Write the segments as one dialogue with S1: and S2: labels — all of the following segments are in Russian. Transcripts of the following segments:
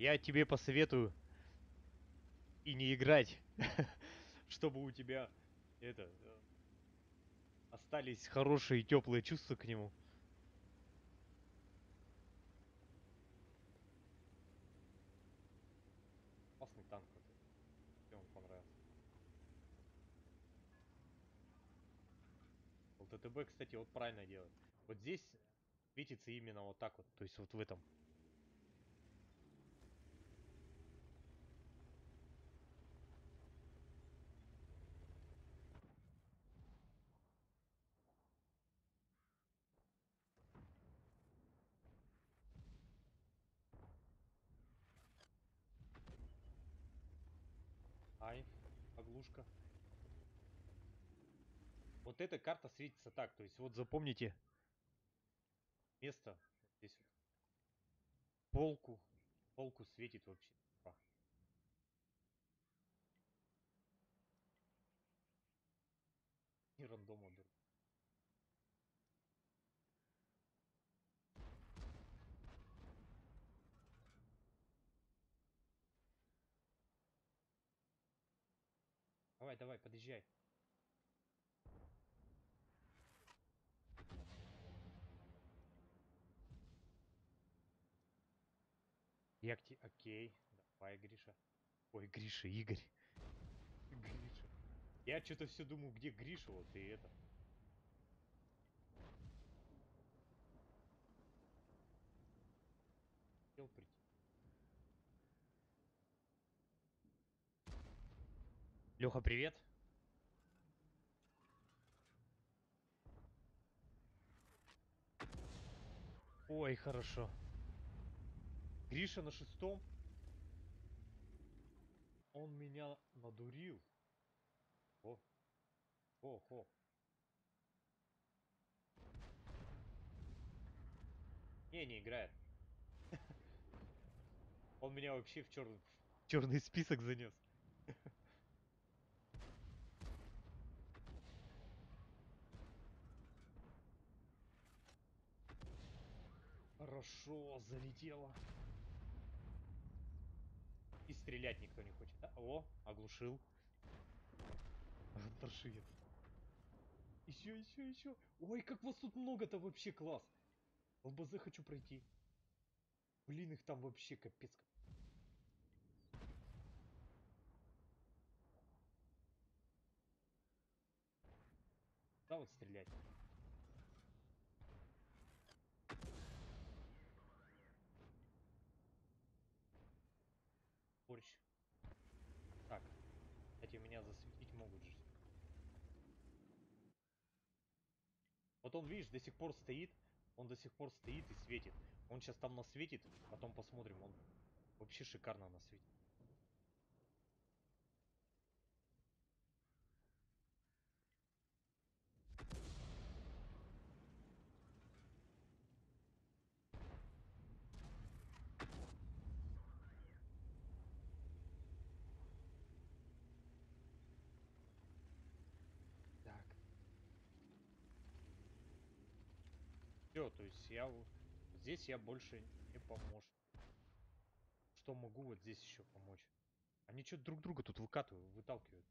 S1: Я тебе посоветую и не играть, чтобы у тебя это э, остались хорошие теплые чувства к нему. Классный танк. Мне он понравился. ЛТТБ, кстати, вот правильно делает. Вот здесь светится именно вот так вот, то есть вот в этом. Ай, оглушка. Вот эта карта светится так, то есть вот запомните место здесь вот. Полку, полку светит вообще. И рандома, да. Давай, давай, подъезжай. Я к тебе... Окей. Давай, Гриша. Ой, Гриша, Игорь. Гриша. Я что-то все думаю, где Гриша, вот и это. Хотел прийти. Леха, привет. Ой, хорошо. Гриша на шестом. Он меня надурил. О. О, о. Не, не играет. Он меня вообще в черный, список занес. Хорошо, залетело. И стрелять никто не хочет. Да? О, оглушил. Паршивец. Еще, еще, еще. Ой, как вас тут много-то вообще класс. ЛБЗ хочу пройти. Блин, их там вообще капец. Да, вот стрелять. Борщ. Так. Кстати, меня засветить могут же. Вот он, видишь, до сих пор стоит. Он до сих пор стоит и светит. Он сейчас там насветит, потом посмотрим. Он вообще шикарно насветит. Все, то есть я здесь я больше не помощь. Что могу вот здесь еще помочь? Они что друг друга тут выкатывают, выталкивают.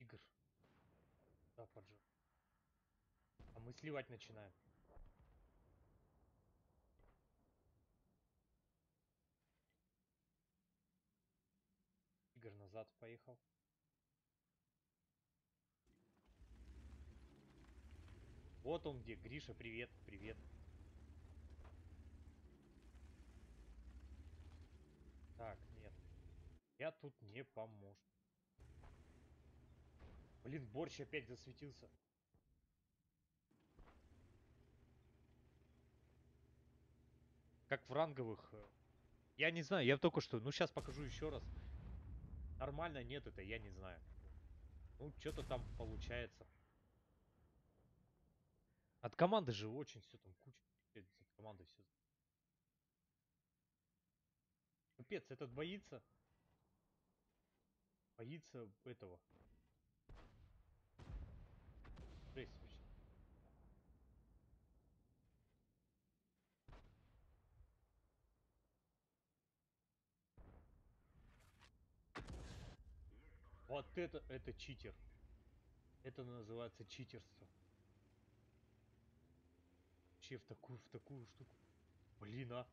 S1: Игр. Да, поджог. А мы сливать начинаем. Игорь назад поехал. Вот он где. Гриша, привет, привет. Так, нет. Я тут не поможет. Блин, борщ опять засветился. Как в ранговых. Э, я не знаю, я только что... Ну, сейчас покажу еще раз. Нормально нет это, я не знаю. Ну, что-то там получается. От команды же очень все там куча. От команды все. Капец, этот боится. Боится этого. Жесть вообще. Вот это, это читер. Это называется читерство. Вообще в такую, в такую штуку. Блин, а.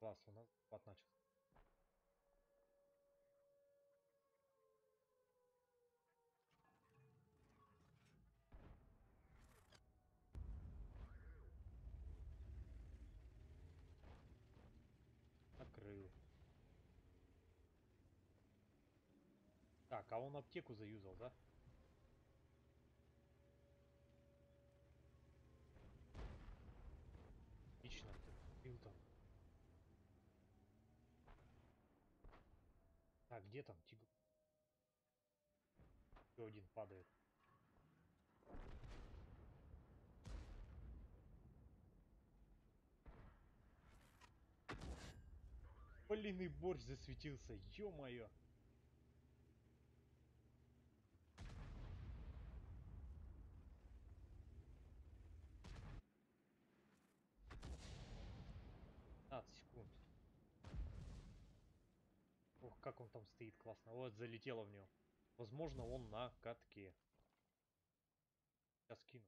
S1: Класс, у нас пад начался. Накрыл. Так, а он аптеку заюзал, да? Отлично, ты там. Так, где там тигр? Еще один падает. Блин, и борщ засветился, ё-моё. Пятнадцать секунд. Ох, как он там стоит Вот, залетело в него. Возможно, он на катке. Сейчас кину.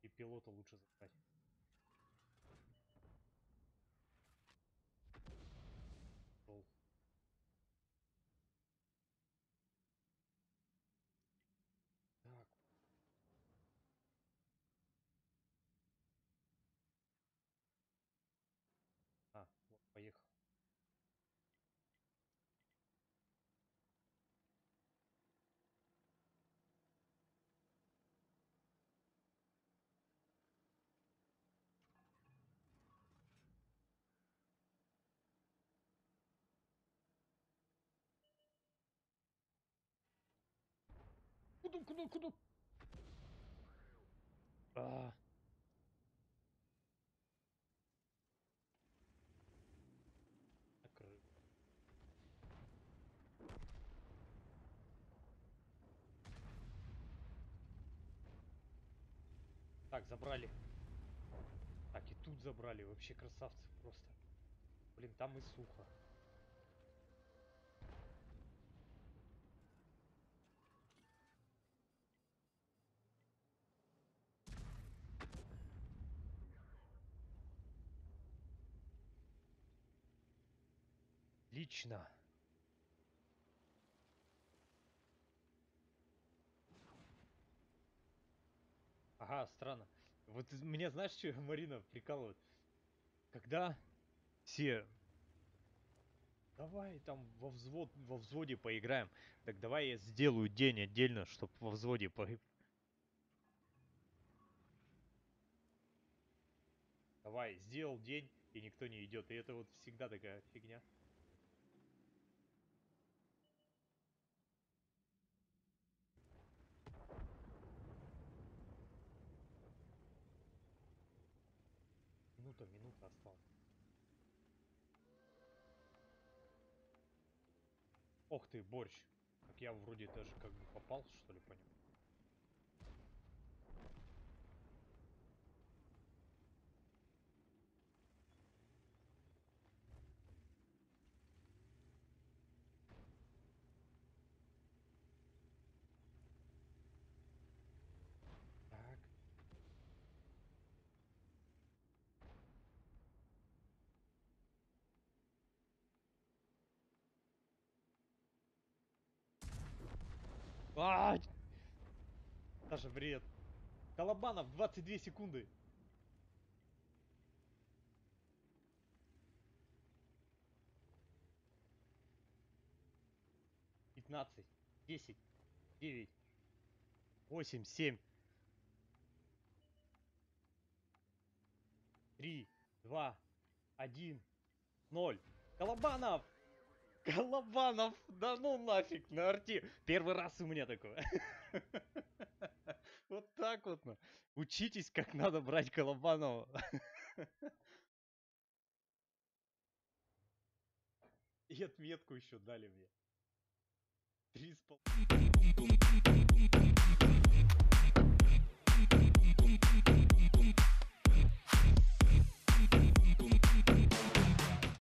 S1: И пилота лучше забрать. Шел. Так. А, вот, поехал. Куда, куда, куда? А. Накрыл. Так, забрали. Так, и тут забрали. Вообще красавцы просто. Блин, там и сухо. Лично. Ага, странно. Вот меня знаешь, что Марина прикалывает? Когда все давай там во взвод, во взводе поиграем. Так давай я сделаю день отдельно, чтоб во взводе по... Давай, сделал день, и никто не идет. И это вот всегда такая фигня. Минута, минута осталась. Ох ты, борщ. Как я вроде даже как бы попал, что ли, по нему. Так. Даже бред. Колобанов 22 секунды. Пятнадцать, десять, девять, восемь, семь, три, два, один, ноль. Колобанов! Колобанов! Да ну нафиг, на арте. Первый раз у меня такое. Вот так. вот, ну. Учитесь, как надо брать Колобанова. И отметку еще дали мне. Три с пол...